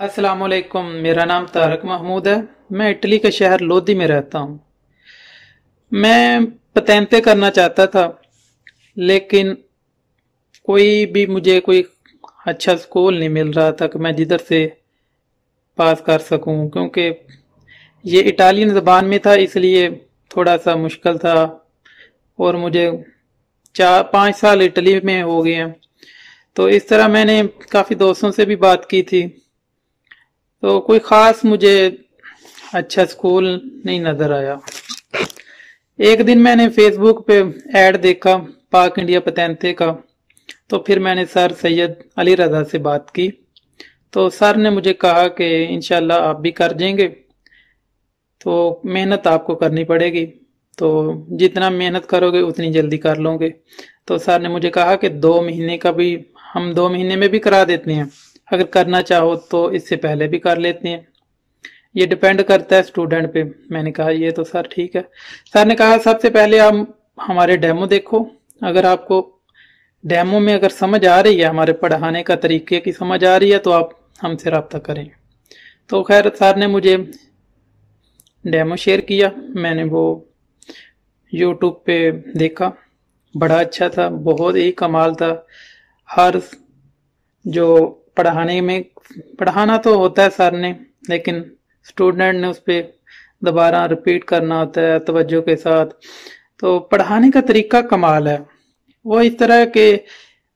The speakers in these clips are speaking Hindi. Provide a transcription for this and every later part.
अस्सलाम वालेकुम मेरा नाम तारक महमूद है। मैं इटली के शहर लोधी में रहता हूँ। मैं पतैनते करना चाहता था, लेकिन कोई भी मुझे कोई अच्छा स्कूल नहीं मिल रहा था कि मैं जिधर से पास कर सकूँ, क्योंकि ये इटालियन ज़बान में था, इसलिए थोड़ा सा मुश्किल था और मुझे चार, पाँच साल इटली में हो गए हैं। तो इस तरह मैंने काफ़ी दोस्तों से भी बात की थी। तो कोई ख़ास मुझे अच्छा स्कूल नहीं नज़र आया। एक दिन मैंने फेसबुक पे ऐड देखा पाक इंडिया पतैनते का। तो फिर मैंने सर सैयद अली रजा से बात की। तो सर ने मुझे कहा कि इनशाला आप भी कर देंगे तो मेहनत आपको करनी पड़ेगी। तो जितना मेहनत करोगे, उतनी जल्दी कर लोगे। तो सर ने मुझे कहा कि दो महीने का भी, हम दो महीने में भी करा देते हैं। अगर करना चाहो तो इससे पहले भी कर लेते हैं। ये डिपेंड करता है स्टूडेंट पे। मैंने कहा, ये तो सर ठीक है। सर ने कहा, सबसे पहले आप हमारे डेमो देखो। अगर आपको डेमो में अगर समझ आ रही है, हमारे पढ़ाने का तरीके की समझ आ रही है तो आप हमसे रब्ता करें। तो खैर सर ने मुझे डेमो शेयर किया। मैंने वो यूट्यूब पे देखा। बड़ा अच्छा था, बहुत ही कमाल था। हर जो पढ़ाने में, पढ़ाना तो होता है सर ने, लेकिन स्टूडेंट ने उस पर दोबारा रिपीट करना होता है, तवज्जो के साथ। तो पढ़ाने का तरीका कमाल है। वो इस तरह के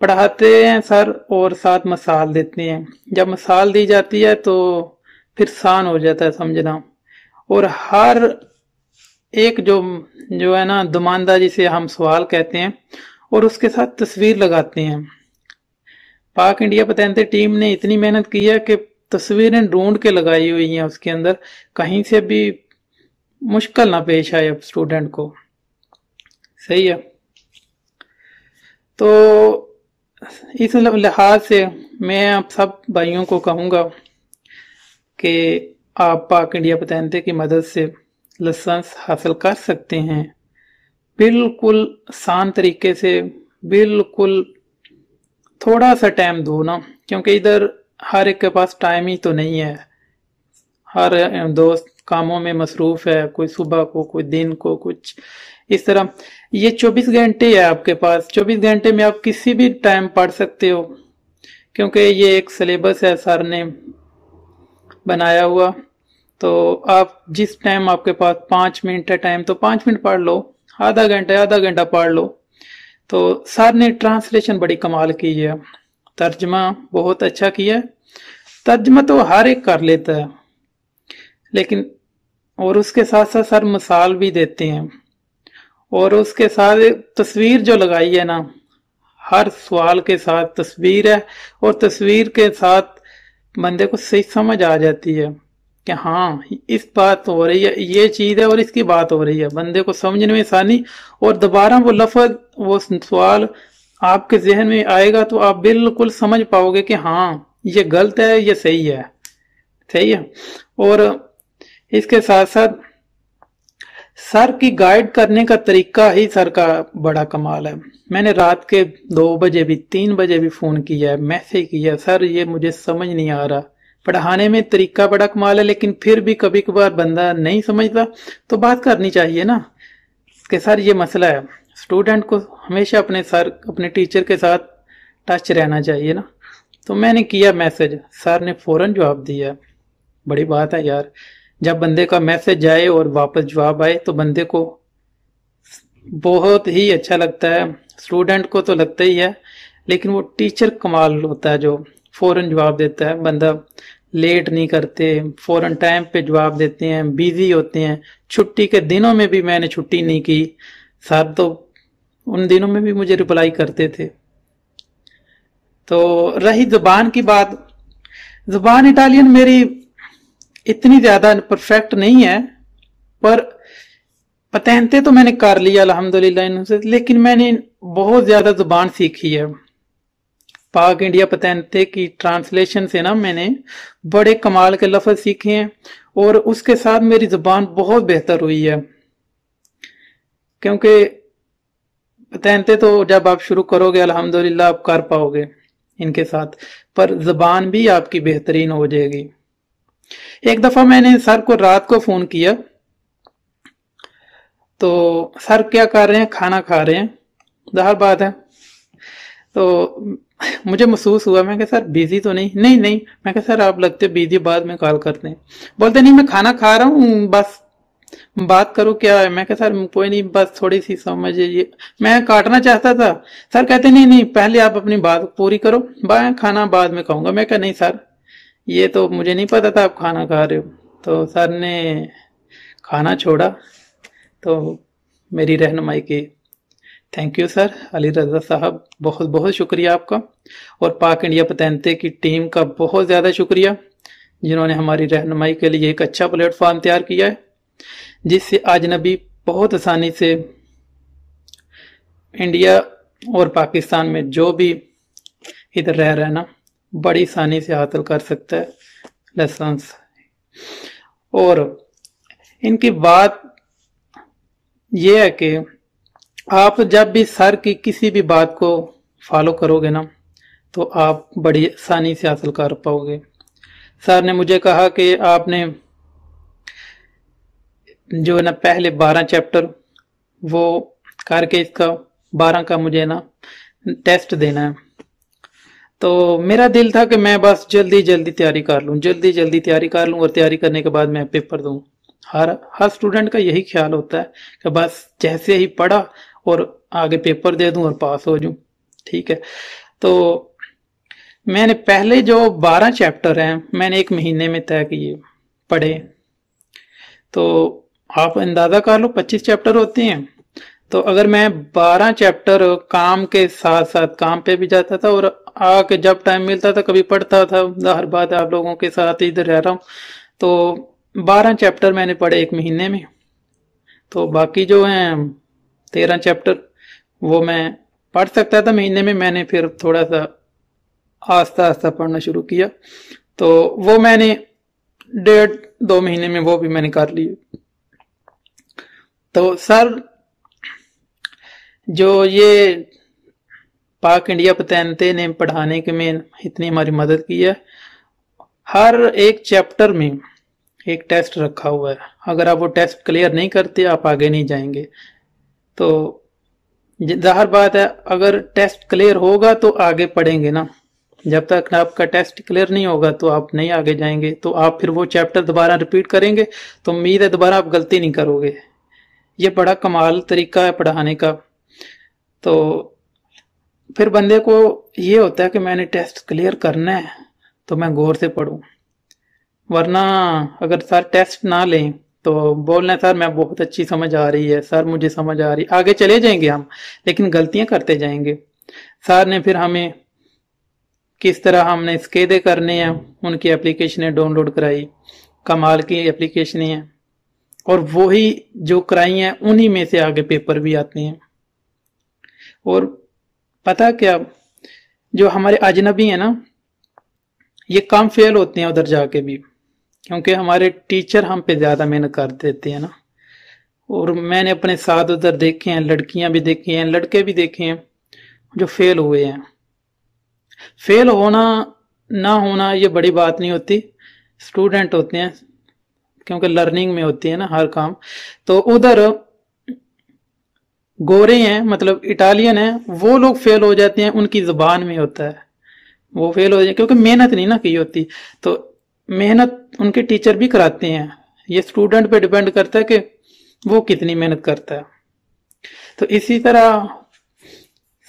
पढ़ाते हैं सर और साथ मसाल देते हैं। जब मसाल दी जाती है तो फिर सान हो जाता है समझना। और हर एक जो जो है ना दुमानदा जिसे हम सवाल कहते हैं और उसके साथ तस्वीर लगाते हैं। पाक इंडिया पतंते टीम ने इतनी मेहनत की है कि तस्वीरें ढूंढ के लगाई हुई हैं उसके अंदर। कहीं से भी मुश्किल ना पेश आए स्टूडेंट को। सही है। तो इस लिहाज से मैं आप सब भाइयों को कहूँगा कि आप पाक इंडिया पतंते की मदद से लाइसेंस हासिल कर सकते हैं। बिल्कुल आसान तरीके से, बिल्कुल थोड़ा सा टाइम दो ना, क्योंकि इधर हर एक के पास टाइम ही तो नहीं है। हर दोस्त कामों में मसरूफ है, कोई सुबह को, कोई दिन को, कुछ इस तरह। ये 24 घंटे है आपके पास। 24 घंटे में आप किसी भी टाइम पढ़ सकते हो, क्योंकि ये एक सिलेबस है, सर ने बनाया हुआ। तो आप जिस टाइम आपके पास पाँच मिनट है टाइम तो पाँच मिनट पढ़ लो। आधा घंटा आधा घंटा पढ़ लो। तो सर ने ट्रांसलेशन बड़ी कमाल की है। तर्जमा बहुत अच्छा किया तर्जमा तो हर एक कर लेता है। लेकिन और उसके साथ साथ सर मिसाल भी देते हैं। और उसके साथ तस्वीर जो लगाई है ना, हर सवाल के साथ तस्वीर है और तस्वीर के साथ बंदे को सही समझ आ जाती है। कि हाँ इस बात हो रही है, ये चीज़ है और इसकी बात हो रही है। बंदे को समझने में आसानी और दोबारा वो लफज, वो सवाल आपके जहन में आएगा तो आप बिल्कुल समझ पाओगे कि हाँ ये गलत है, ये सही है। सही है? और इसके साथ साथ सर की गाइड करने का तरीका ही सर का बड़ा कमाल है। मैंने रात के दो बजे भी, तीन बजे भी फ़ोन किया है, मैसेज किया सर ये मुझे समझ नहीं आ रहा। पढ़ाने में तरीका बड़ा कमाल है, लेकिन फिर भी कभी कभार बंदा नहीं समझता। तो बात करनी चाहिए ना, कि सर ये मसला है। स्टूडेंट को हमेशा अपने सर, अपने टीचर के साथ टच रहना चाहिए ना। तो मैंने किया मैसेज, सर ने फ़ौरन जवाब दिया। बड़ी बात है यार। जब बंदे का मैसेज जाए और वापस जवाब आए तो बंदे को बहुत ही अच्छा लगता है। स्टूडेंट को तो लगता ही है, लेकिन वो टीचर कमाल होता है जो फ़ौरन जवाब देता है। बंदा लेट नहीं करते, फ़ौरन टाइम पे जवाब देते हैं बिज़ी होते हैं। छुट्टी के दिनों में भी मैंने छुट्टी नहीं की। सर तो उन दिनों में भी मुझे रिप्लाई करते थे। तो रही ज़ुबान की बात। ज़ुबान इटालियन मेरी इतनी ज़्यादा परफेक्ट नहीं है, पर पतहनते तो मैंने कर लिया, अल्हम्दुलिल्लाह लेकिन मैंने बहुत ज़्यादा ज़ुबान सीखी है। पाक इंडिया पतंते की ट्रांसलेशन से ना मैंने बड़े कमाल के लफ्ज सीखे हैं और उसके साथ मेरी ज़ुबान बहुत बेहतर हुई है। क्योंकि पतनते तो जब आप शुरू करोगे, अल्हम्दुलिल्लाह आप कर पाओगे इनके साथ, पर जबान भी आपकी बेहतरीन हो जाएगी। एक दफ़ा मैंने सर को रात को फ़ोन किया तो सर क्या कर रहे हैं? खाना खा रहे हैं। जहर बात है तो मुझे महसूस हुआ, मैं सर बिज़ी तो नहीं। नहीं नहीं। मैं सर, आप लगते बिज़ी बाद में कॉल करते हैं। बोलते, नहीं, मैं खाना खा रहा हूँ, बस बात करो क्या है? मैं सर, कोई नहीं, बस थोड़ी सी समझिए मैं काटना चाहता था। सर, कहते, नहीं नहीं, पहले आप अपनी बात पूरी करो मैं खाना बाद में खाऊँगा। मैं कह, नहीं, सर, ये तो मुझे नहीं पता था आप खाना खा रहे हो। तो सर ने खाना छोड़ा तो मेरी रहनुमाई की thank you sir Ali Raza Sahab बहुत बहुत शुक्रिया आपका। और पाक इंडिया पतंते की टीम का बहुत ज़्यादा शुक्रिया, जिन्होंने हमारी रहनुमाई के लिए एक अच्छा प्लेटफॉर्म तैयार किया है, जिससे अजनबी बहुत आसानी से इंडिया और पाकिस्तान में जो भी इधर रह रहा ना, बड़ी आसानी से हासिल कर सकता है लेसन्स और इनकी बात यह है कि आप जब भी सर की किसी भी बात को फॉलो करोगे ना तो आप बड़ी आसानी से हासिल कर पाओगे। सर ने मुझे कहा कि आपने जो है ना, पहले बारह चैप्टर वो करके इसका बारह का मुझे ना टेस्ट देना है। तो मेरा दिल था कि मैं बस जल्दी जल्दी तैयारी कर लूँ, जल्दी जल्दी तैयारी कर लूँ और तैयारी करने के बाद मैं पेपर दूँ। हर हर स्टूडेंट का यही ख्याल होता है कि बस जैसे ही पढ़ा और आगे पेपर दे दूँ और पास हो जाऊँ। ठीक है? तो मैंने पहले जो बारह चैप्टर हैं, मैंने एक महीने में तय किए, पढ़े। तो आप अंदाज़ा कर लो, पच्चीस चैप्टर होते हैं। तो अगर मैं बारह चैप्टर काम के साथ साथ काम पे भी जाता था और आके जब टाइम मिलता था, कभी पढ़ता था, हर बात आप लोगों के साथ इधर रह रहा हूँ। तो बारह चैप्टर मैंने पढ़े एक महीने में। तो बाकी जो हैं तेरह चैप्टर वो मैं पढ़ सकता था। महीने में मैंने फिर थोड़ा सा आस्ता आस्ता पढ़ना शुरू किया। तो वो मैंने डेढ़ दो महीने में वो भी मैंने कर लिए तो सर, जो ये पाक इंडिया पतैनते ने पढ़ाने के में इतनी हमारी मदद की है, हर एक चैप्टर में एक टेस्ट रखा हुआ है। अगर आप वो टेस्ट क्लियर नहीं करते, आप आगे नहीं जाएँगे। तो ज़ाहिर बात है, अगर टेस्ट क्लियर होगा तो आगे पढ़ेंगे ना। जब तक आपका टेस्ट क्लियर नहीं होगा तो आप नहीं आगे जाएँगे। तो आप फिर वो चैप्टर दोबारा रिपीट करेंगे तो उम्मीद है दोबारा आप गलती नहीं करोगे। ये बड़ा कमाल तरीका है पढ़ाने का। तो फिर बंदे को ये होता है कि मैंने टेस्ट क्लियर करना है तो मैं गौर से पढ़ूं। वरना अगर सर टेस्ट ना लें तो बोलना सर, मैं बहुत अच्छी समझ आ रही है। सर, मुझे समझ आ रही आगे चले जाएँगे हम, लेकिन गलतियाँ करते जाएँगे। सर ने फिर हमें किस तरह हमने स्केदे करने हैं, उनकी एप्लीकेशनें डाउनलोड कराई। कमाल की एप्लीकेशन है। और वही जो कराई हैं, उन्हीं में से आगे पेपर भी आते हैं। और पता क्या, जो हमारे अजनबी हैं ना, ये कम फेल होते हैं उधर जाके भी। क्योंकि हमारे टीचर हम पे ज़्यादा मेहनत कर देते हैं ना। और मैंने अपने साथ उधर देखे हैं, लड़कियाँ भी देखी हैं, लड़के भी देखे हैं, जो फेल हुए हैं। फेल होना, ना होना ये बड़ी बात नहीं होती। स्टूडेंट होते हैं, क्योंकि लर्निंग में होती है ना हर काम। तो उधर गोरे हैं मतलब इटालियन है, वो लोग फेल हो जाते हैं, उनकी ज़ुबान में होता है। वो फेल हो जाए क्योंकि मेहनत नहीं ना की होती। तो मेहनत उनके टीचर भी कराते हैं। ये स्टूडेंट पे डिपेंड करता है कि वो कितनी मेहनत करता है। तो इसी तरह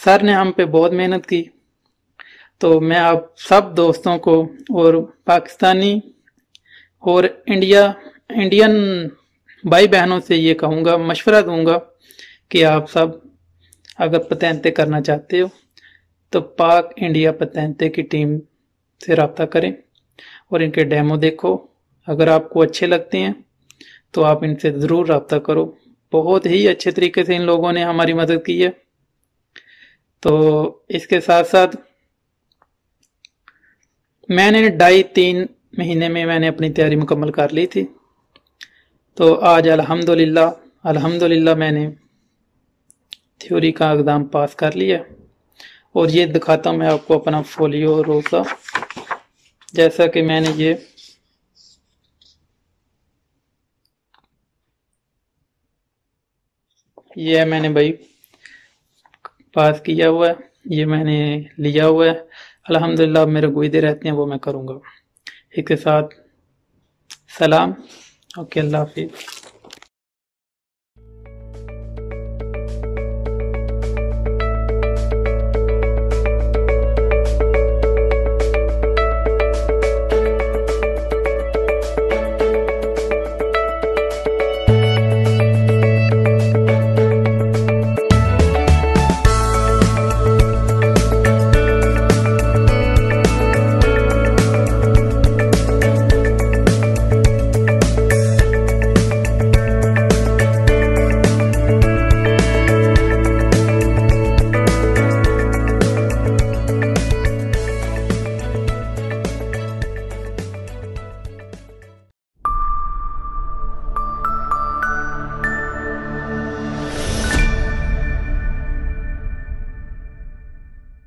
सर ने हम पे बहुत मेहनत की। तो मैं आप सब दोस्तों को और पाकिस्तानी और इंडिया, इंडियन भाई बहनों से ये कहूँगा, मशवरा दूँगा कि आप सब अगर पतैनते करना चाहते हो तो पाक इंडिया पतैनते की टीम से रबता करें। और इनके डेमो देखो। अगर आपको अच्छे लगते हैं तो आप इनसे ज़रूर रबता करो। बहुत ही अच्छे तरीके से इन लोगों ने हमारी मदद की है। तो इसके साथ साथ मैंने ढाई तीन महीने में मैंने अपनी तैयारी मुकम्मल कर ली थी। तो आज अल्हम्दुलिल्लाह अल्हम्दुलिल्लाह मैंने थ्योरी का एग्ज़ाम पास कर लिया। और ये दिखाता हूँ मैं आपको अपना फोलियो रोसा जैसा कि मैंने ये ये मैंने भाई पास किया हुआ है, ये मैंने लिया हुआ है। अल्हम्दुलिल्लाह मेरे गुईदे रहते हैं, वो मैं करूँगा। इसके साथ सलाम। ओके, अल्लाह हाफिज़।